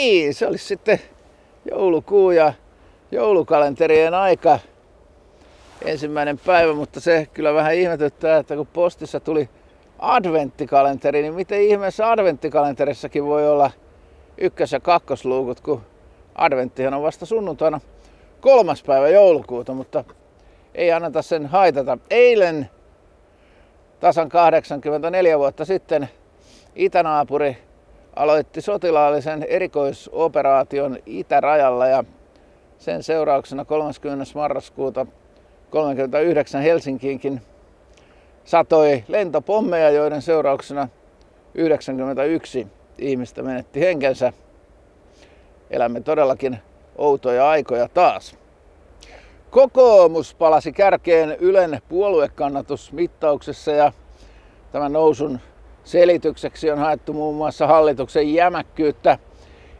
niin, se olisi sitten joulukuu ja joulukalenterien aika ensimmäinen päivä, mutta se kyllä vähän ihmetyttää, että kun postissa tuli adventtikalenteri, niin miten ihmeessä adventtikalenterissakin voi olla ykkös- ja kakkosluukut, kun adventtihan on vasta sunnuntaina kolmas päivä joulukuuta, mutta ei anneta sen haitata. Eilen tasan 84 vuotta sitten itänaapuri aloitti sotilaallisen erikoisoperaation itärajalla ja sen seurauksena 30. marraskuuta 39 Helsinkiinkin satoi lentopommeja, joiden seurauksena 91 ihmistä menetti henkensä. Elämme todellakin outoja aikoja taas. Kokoomus palasi kärkeen Ylen puoluekannatusmittauksessa ja tämän nousun selitykseksi on haettu muun muassa hallituksen jämäkkyyttä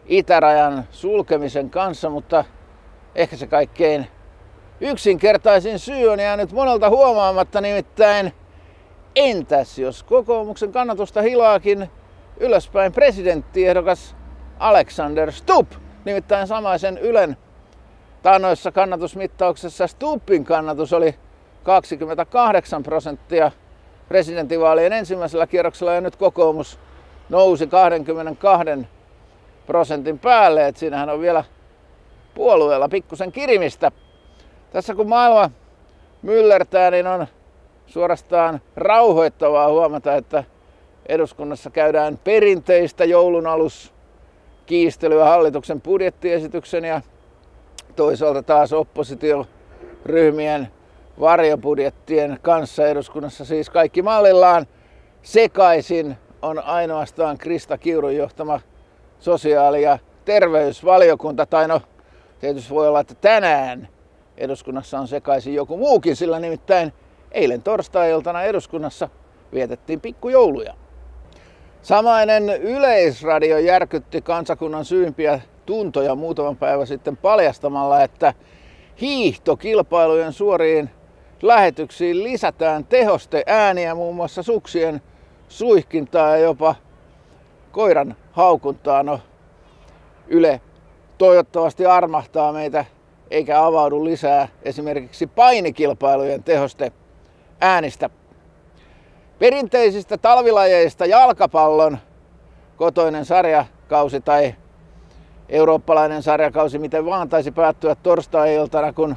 itärajan sulkemisen kanssa, mutta ehkä se kaikkein yksinkertaisin syy on jäänyt monelta huomaamatta, nimittäin entäs jos kokoomuksen kannatusta hilaakin ylöspäin presidenttiehdokas Alexander Stubb, nimittäin samaisen Ylen taannoissa kannatusmittauksessa Stubbin kannatus oli 28 prosenttia presidentinvaalien ensimmäisellä kierroksella ja nyt kokoomus nousi 22 prosentin päälle, että siinähän on vielä puolueella pikkusen kirimistä. Tässä kun maailma myllertää, niin on suorastaan rauhoittavaa huomata, että eduskunnassa käydään perinteistä joulun alus kiistelyä hallituksen budjettiesityksen ja toisaalta taas oppositioryhmien varjobudjettien kanssa eduskunnassa. Siis kaikki mallillaan. Sekaisin on ainoastaan Krista Kiurun johtama sosiaali- ja terveysvaliokunta, tai no tietysti voi olla, että tänään eduskunnassa on sekaisin joku muukin, sillä nimittäin eilen torstai-iltana eduskunnassa vietettiin pikkujouluja. Samainen yleisradio järkytti kansakunnan syympiä tuntoja muutaman päivän sitten paljastamalla, että hiihtokilpailujen suoriin lähetyksiin lisätään tehoste ääniä muun muassa suksien suihkintaa ja jopa koiran haukuntaa. No, Yle toivottavasti armahtaa meitä eikä avaudu lisää esimerkiksi painikilpailujen tehoste äänistä. Perinteisistä talvilajeista jalkapallon kotoinen sarjakausi tai eurooppalainen sarjakausi, miten vaan taisi päättyä torstai-iltana, kun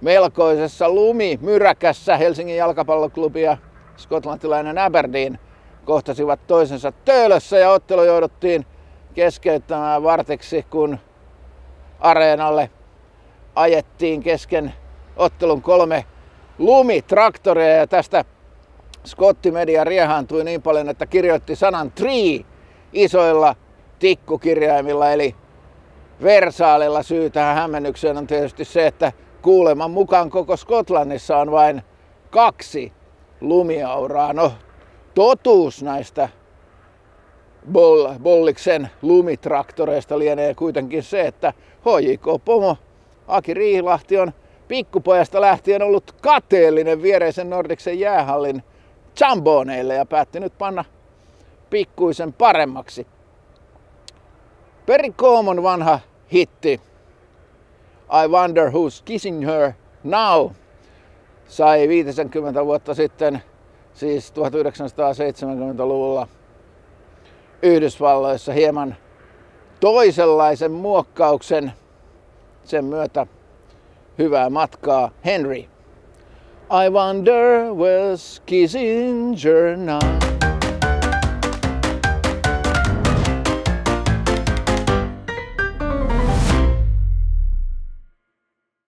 melkoisessa lumimyräkässä Helsingin jalkapalloklubi ja skotlantilainen Aberdeen kohtasivat toisensa töölössä ja ottelu jouduttiin keskeyttämään vartiksi, kun areenalle ajettiin kesken ottelun kolme lumitraktoria. Ja tästä Skottimedia riehaantui niin paljon, että kirjoitti sanan tree isoilla tikkukirjaimilla, eli versaalilla syy tähän hämmennykseen on tietysti se, että kuuleman mukaan koko Skotlannissa on vain kaksi lumiauraa. No, totuus näistä Bolliksen lumitraktoreista lienee kuitenkin se, että HJK Pomo Aki Riihilahti on pikkupojasta lähtien ollut kateellinen viereisen Nordiksen jäähallin chamboneille ja päätti nyt panna pikkuisen paremmaksi. Perry Coomon vanha hitti I Wonder Who's Kissing Her Now sai 50 vuotta sitten, siis 1970-luvulla Yhdysvalloissa hieman toisenlaisen muokkauksen. Sen myötä hyvää matkaa Henry. I wonder where's Kissinger now.